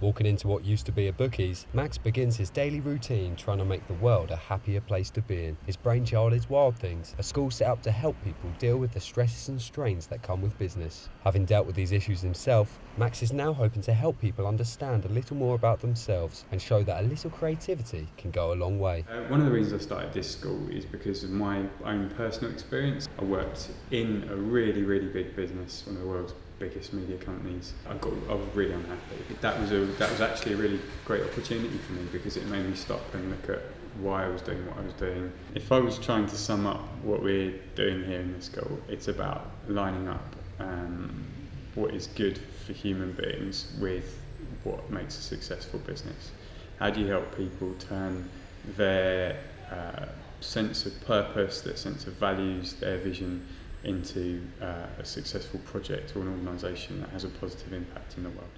Walking into what used to be a bookie's, Max begins his daily routine trying to make the world a happier place to be in. His brainchild is Wild Things, a school set up to help people deal with the stresses and strains that come with business. Having dealt with these issues himself, Max is now hoping to help people understand a little more about themselves and show that a little creativity can go a long way. Uh, one of the reasons I started this school is because of my own personal experience. I worked in a really, really big business, one of the world's biggest media companies. I got I was really unhappy. That was a that was actually a really great opportunity for me because it made me stop and look at why I was doing what I was doing. If I was trying to sum up what we're doing here in this school, it's about lining up um, what is good for human beings with what makes a successful business. How do you help people turn their uh, sense of purpose, their sense of values, their vision into uh, a successful project or an organisation that has a positive impact in the world.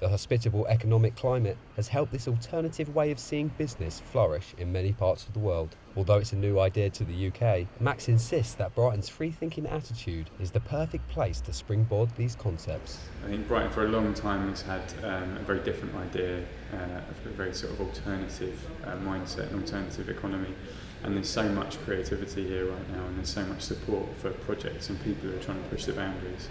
The hospitable economic climate has helped this alternative way of seeing business flourish in many parts of the world. Although it's a new idea to the UK, Max insists that Brighton's free thinking attitude is the perfect place to springboard these concepts. I think Brighton for a long time has had um, a very different idea, uh, a very sort of alternative uh, mindset and alternative economy. And there's so much creativity here right now, and there's so much support for projects and people who are trying to push the boundaries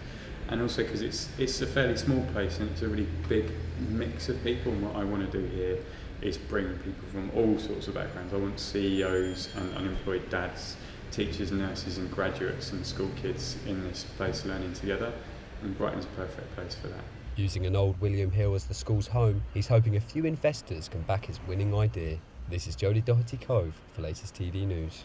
and also because it's it's a fairly small place and it's a really big mix of people. And what I want to do here is bring people from all sorts of backgrounds. I want CEOs and unemployed dads, teachers, nurses, and graduates and school kids in this place learning together. And Brighton's a perfect place for that. Using an old William Hill as the school's home, he's hoping a few investors can back his winning idea. This is Jody Doherty Cove for latest TV news.